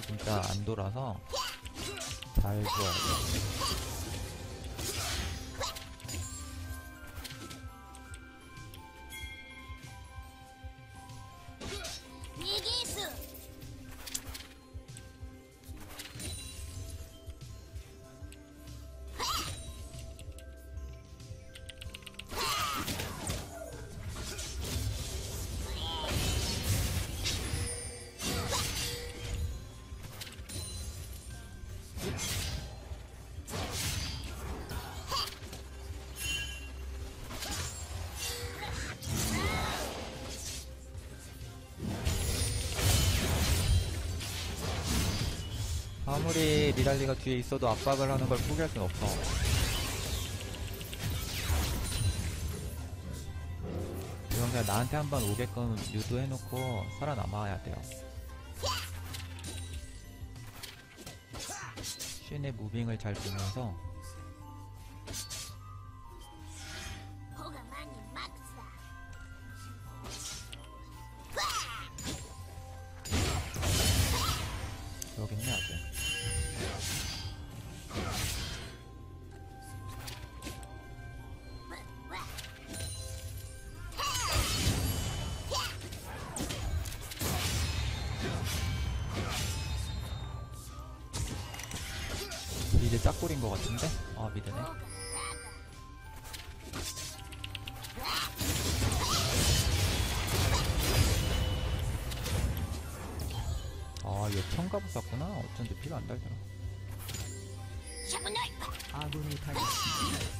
진짜 안 돌아서 잘 구워야 아무리 리랄리가 뒤에 있어도 압박을 하는 걸 포기할 순 없어. 이건 그냥 나한테 한 번 오게끔 유도해놓고 살아남아야 돼요. 쉰의 무빙을 잘 보면서 아 미드네. 호가 나가 아얘 청가부 쌌구나. 어쩐지 피가 안 달더라. 아군이 당했습니다.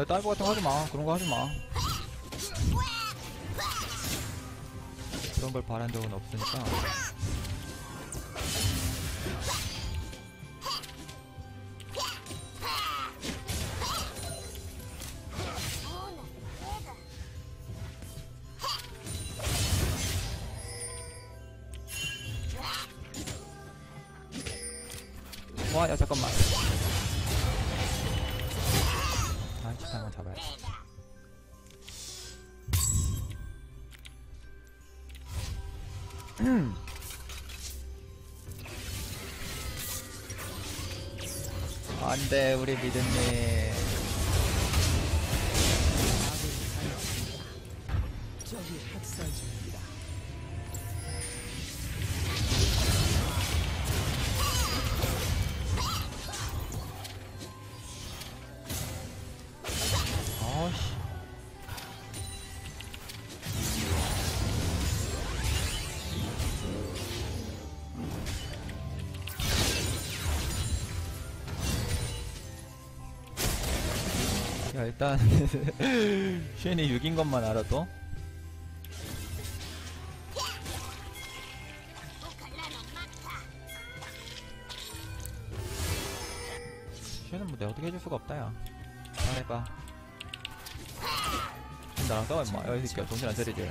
야 딸보 같은 거 하지 마. 그런 거 하지 마. 그런 걸 바란 적은 없으니까. 와, 야, 잠깐만. 아, 기타만 잡아야 돼. 안 돼, 우리 미드님. 일단, 쉔이 6인 것만 알아도. 쉔은 뭐 내가 어떻게 해줄 수가 없다, 야. 잘해봐. 나랑 싸워, 임마. 야, 이 새끼야. 정신 안 차리지.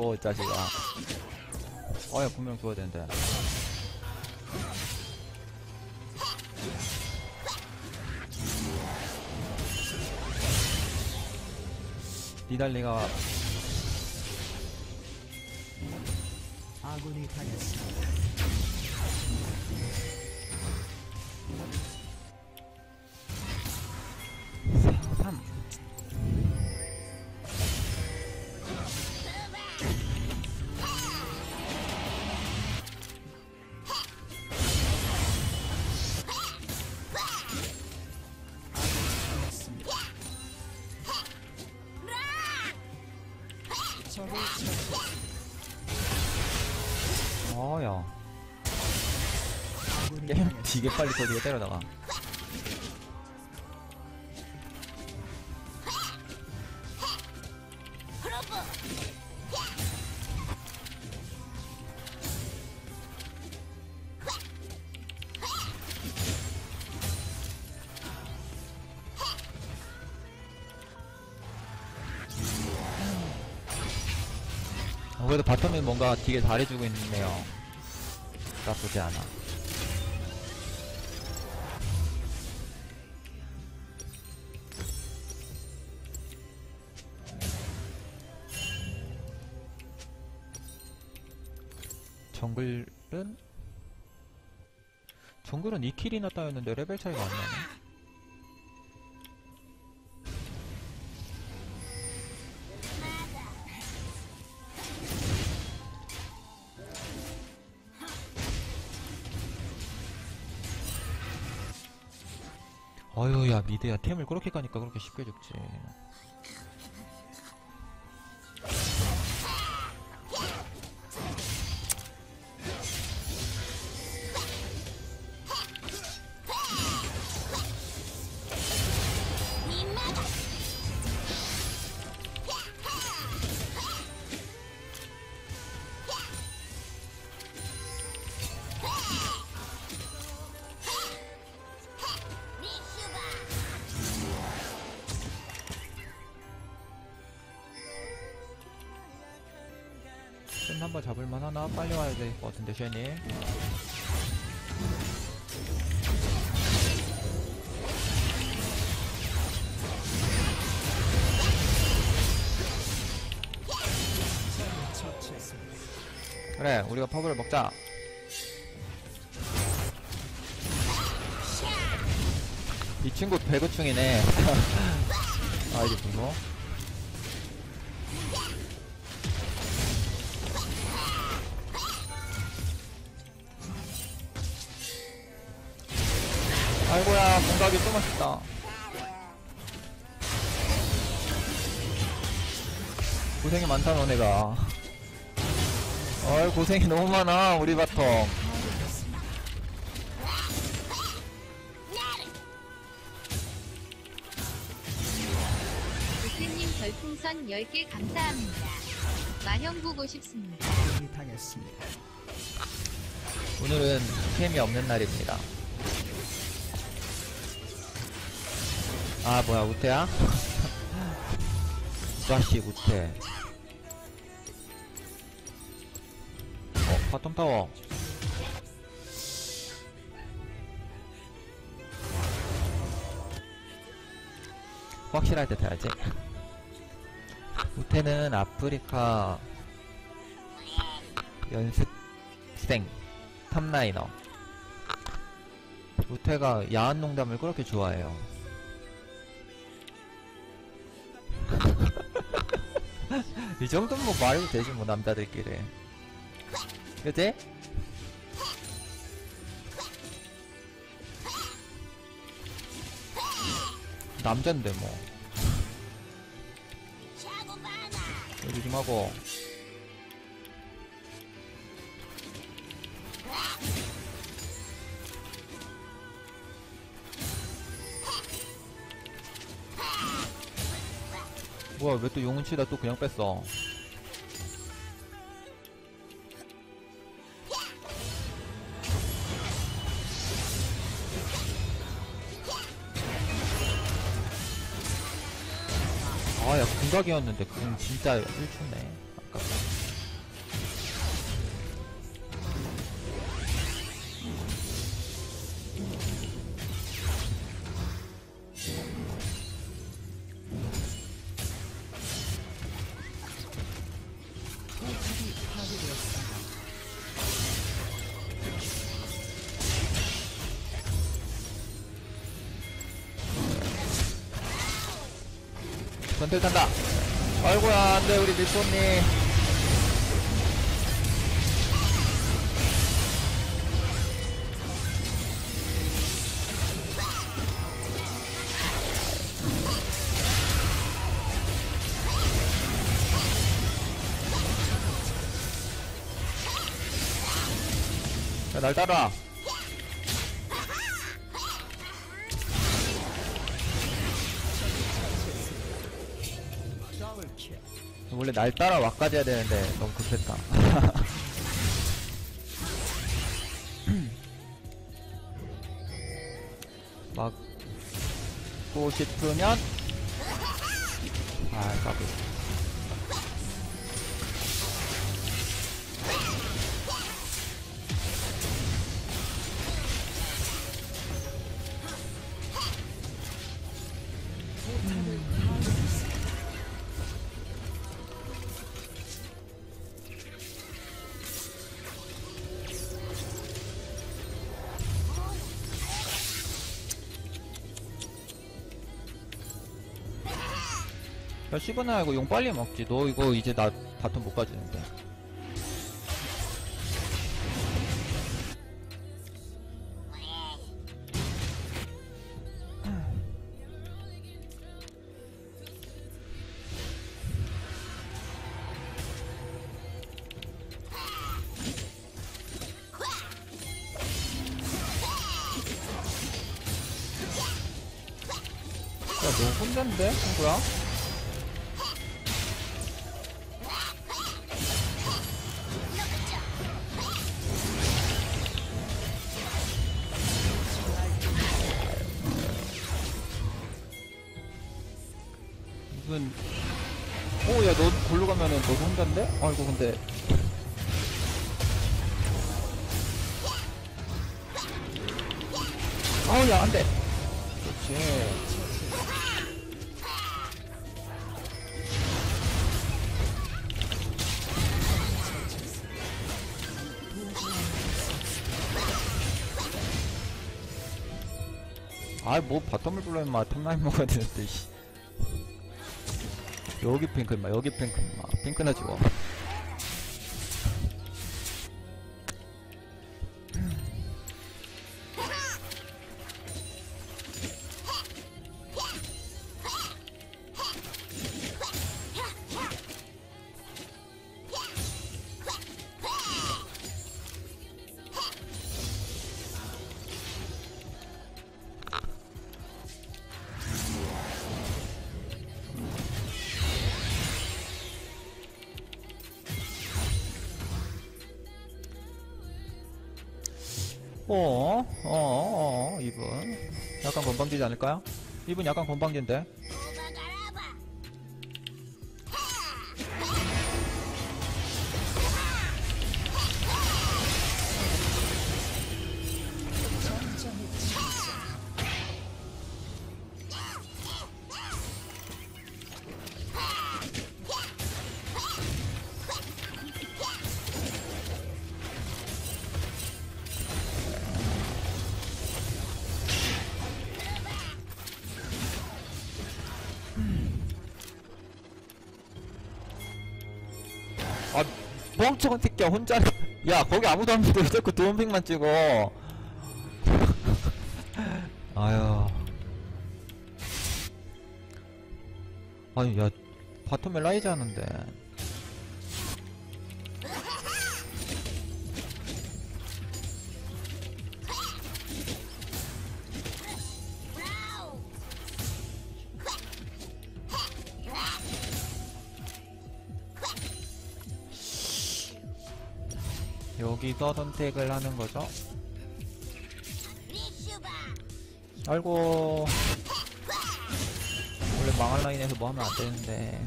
이 자식아. 어, 야, 분명 죽어야 되는데. 니달리가 아군이 당했습니다. 빨리 터지게 때려다가. 프로브 어, 그래도 바텀이 뭔가 되게 잘해주고 있네요. 나쁘지 않아. 정글은? 정글은 2킬이나 따였는데 레벨 차이가 안 나네. 어휴, 야, 미드야. 템을 그렇게 가니까 그렇게 쉽게 죽지. 적을 처치했습니다. 그래, 우리가 퍼블을 먹자. 이 친구 배구충이네. 아, 이게 부모? 아이고야, 공각이 또 맛있다. 고생이 많다, 너네가. 어이, 고생이 너무 많아, 우리 bottom. 우태님 별풍선 10개 감사합니다. 마형 보고 싶습니다. 당했습니다. 오늘은 cam이 없는 날입니다. 아, 뭐야, 우태야? 이 자식, 우태. 어, bottom 타워. 확실할 때 타야지. 우태는 아프리카 연습생 탑라이너 우태가 야한 농담을 그렇게 좋아해요 이 정도면 뭐 말해도 되지 뭐 남자들끼리. 그치? 남잔데 뭐. 샤고바나 여기 좀 하고 뭐야 왜 또 용은 치다 또 그냥 뺐어? 아야 궁각이었는데 궁 진짜 1초네 전틀 탄다. 아이고야, 안 돼, 우리 밀포님. 야, 날 따라. 원래 날 따라 와까지 해야 되는데 너무 급했다. 막고 싶으면 이거 용 빨리 먹지. 너 이거 이제 나 바텀 못 가지는데. 야, 너 혼잔데? 친구야? 아이고 근데. 아우 야 안돼. 그렇지. 아이 뭐 바텀을 불러 임마 탑라인 먹어야 되는데 씨. 여기 핑크 임마 여기 핑크 임마 핑크나 지워 이분 약간 건방진데? 멍청한 새끼야, 혼자. 야, 거기 아무도 없는데 왜 자꾸 도움핑만 찍어. 아유. 아니, 야, bottom에 라이즈 하는데. 여기서 선택을 하는 거죠. 아이고. 원래 망할 라인에서 뭐 하면 안 되는데.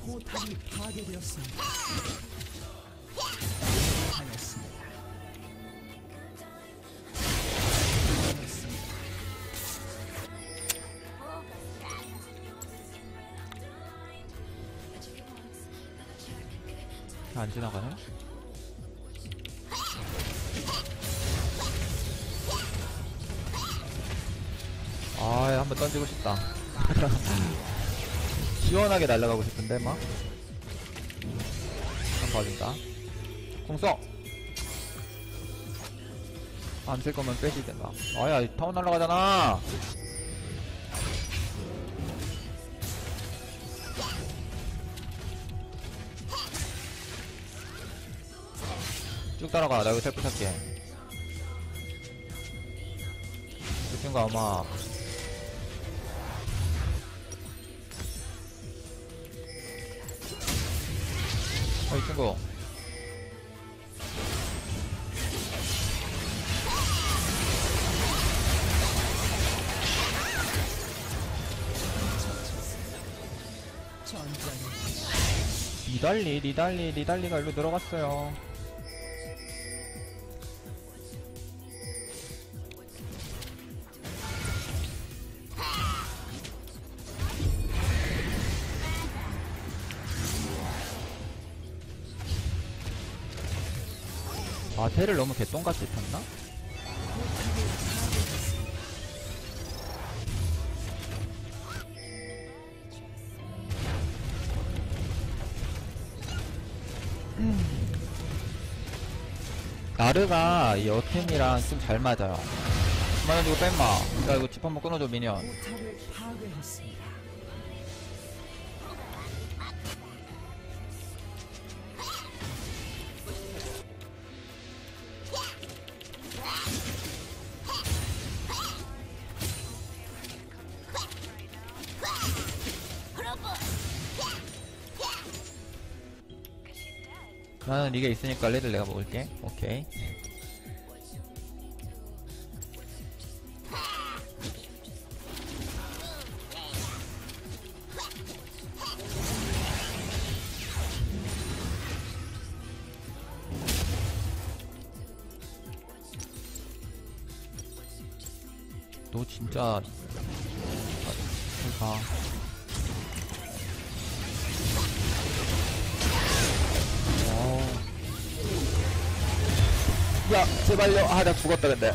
포탑이 파괴되었습니다. 당했습니다. 안 지나가네? 아, 한번 던지고 싶다. 시원하게 날아가고 싶은데 막. 한 봐준다. 공 써. 안쓸 거면 빼지 된다. 아야 이 타운 날아가잖아. 쭉 따라가. 나 이거 셀프 탈게. 이 친구 아마 어, 이 친구. 리달리, 리달리, 리달리가 일로 들어갔어요. 아, 테를 너무 개똥같이 탔나? 나르가 이 어템이랑 좀 잘 맞아요. 이거 뺀마. 야, 이거 집 한번 끊어줘, 미니언. 이게 있으니까 레드를 내가 먹을게. 오케이. 너 진짜 아, 가. 제발요. 아, 나 죽었다, 근데.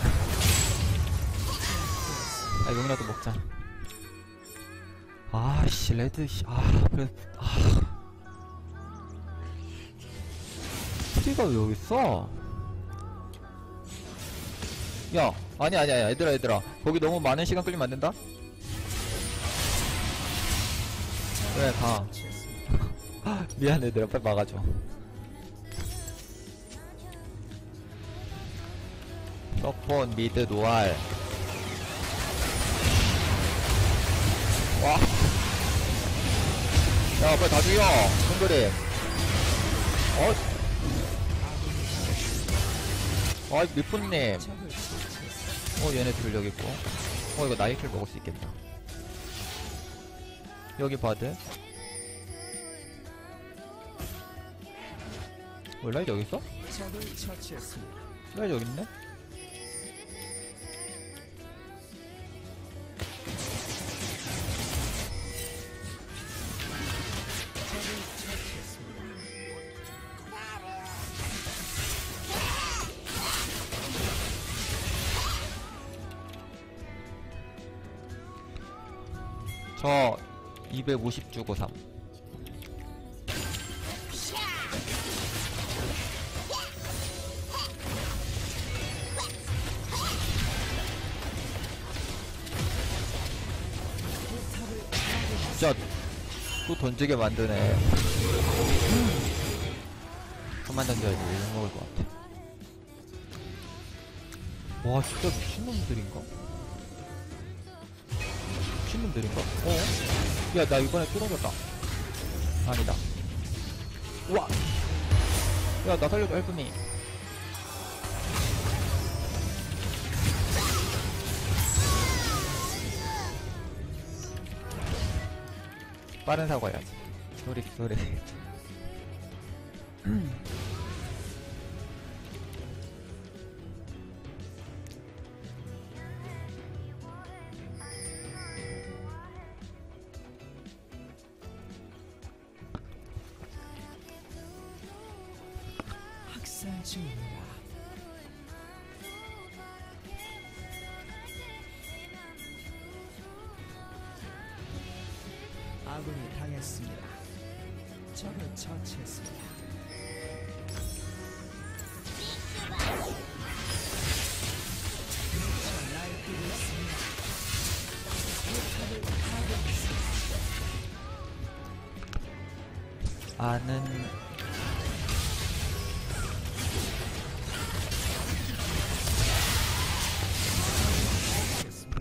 아, 용이라도 먹자. 아, 씨, 레드, 씨. 아, 그래. 아. 트리가 왜 여기 있어? 야, 아니, 아니, 아니, 얘들아, 얘들아. 거기 너무 많은 시간 끌리면 안 된다? 그래, 가. 미안, 얘들아. 빨리 막아줘. 서폰 미드 노알 와. 야, 빨리 다 죽여. 손그림. 어? 적을 처치했습니다. 어, 얘네 둘 여기 있고. 어, 이거 나이킬 먹을 수 있겠다. 여기 바드. 왜 라이드 여기 있어? 라이드 여기 있네? 저, 250 주고 3. 진짜 또 던지게 만드네. 그만 던져야지. 욕 먹을 것 같아. 와, 진짜 미친놈들인가? 미친놈들인가? 어? 야, 나 이번에 뚫어졌다. 아니다. 우와! 야, 나 살려줘, 헬프미. 빠른 사고 해야지. 소리, 소리. 아는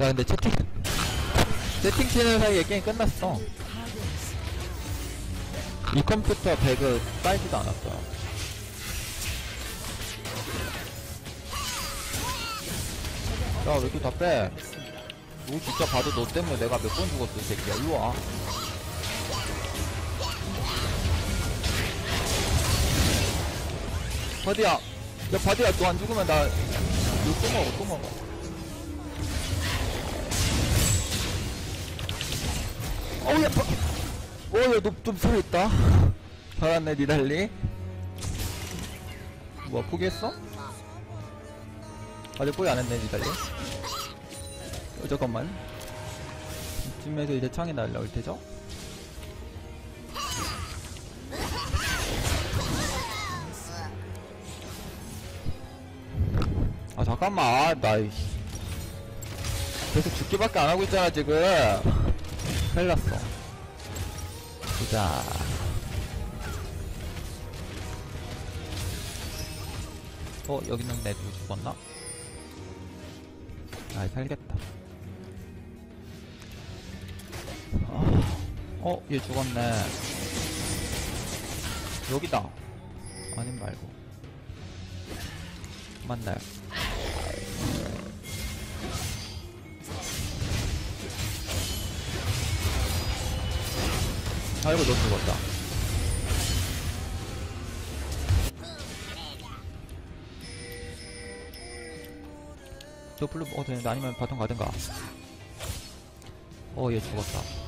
야 근데 채팅 채팅 치는 사이에 게임 끝났어. 이 컴퓨터 배그 깔지도 않았어요 야왜 이렇게 다 빼? 너 진짜 봐도 너 때문에 내가 몇 번 죽었어 이 새끼야. 일로와 바디야. 야 바디야 너 안 죽으면 나 이거 또 먹어 또 먹어. 어우 야 바... 어야 너좀 살아있다. 살았네 니달리. 뭐야 포기했어? 아직 포기 안했네 니달리. 어 잠깐만. 이쯤에서 이제 창이 날라올 테죠? 잠깐만 아, 나 이씨. 계속 죽기밖에 안 하고 있잖아 지금. 큰일 났어. 보자. 어 여기는 내 누구 죽었나? 아 살겠다. 아, 어얘 죽었네. 여기다. 아님 말고. 맞나요? 아이고 너 죽었다. 저 블루 먹어도 되는데 아니면 바텀 가든가. 어 얘 죽었다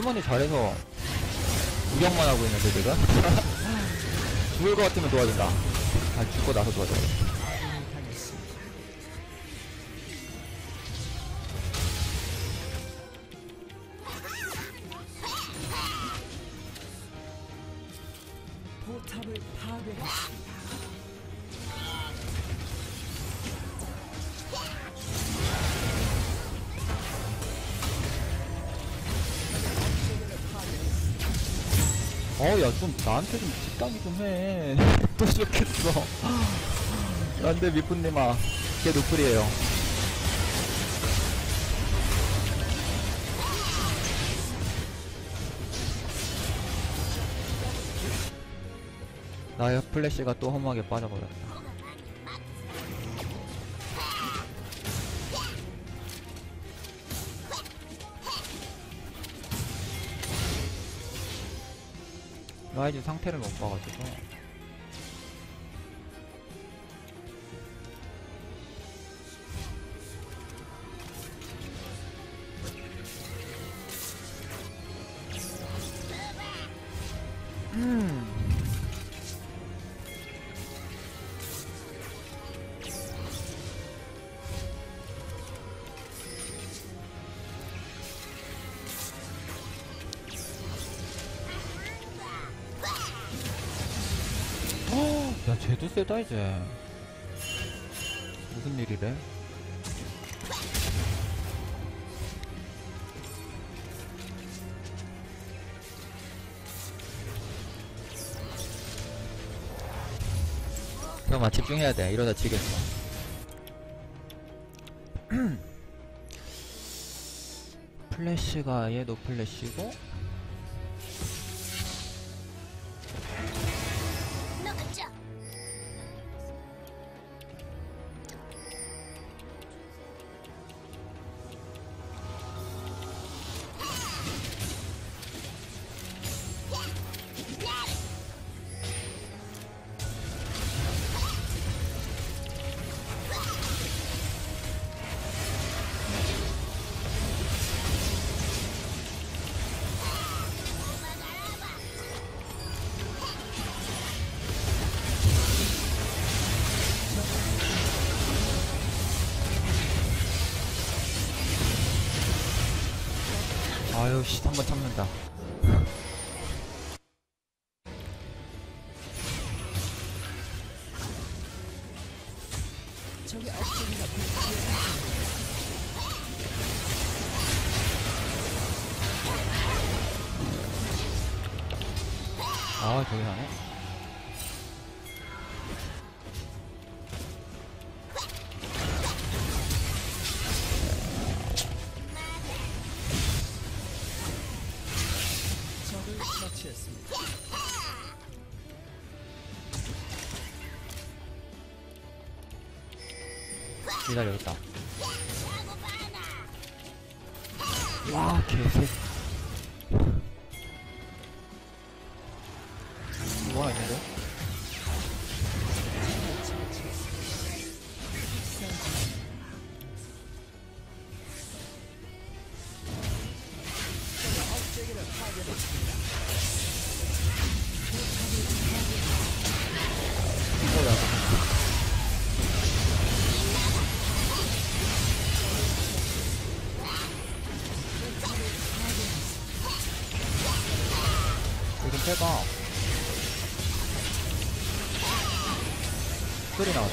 뭐, 바티먼이 잘해서 구경만 하고 있는데, 내가? 죽을 것 같으면 도와준다. 아, 죽고 나서 도와줘. 아군 어, 야, 좀, 나한테 좀 식당이 좀 해. 또 시작했어. 안 돼, 미프님아. 걔 노플이에요. 나의 플래시가 또 험하게 빠져버렸다. 라이즈 상태를 못 봐가지고 쟤도 세다, 이제. 무슨 일이래? 그만 집중해야 돼. 이러다 지겠어. 플래시가 얘도 플래시고, 한번 참는다. 左を打ったわあ形勢 took off. Good enough,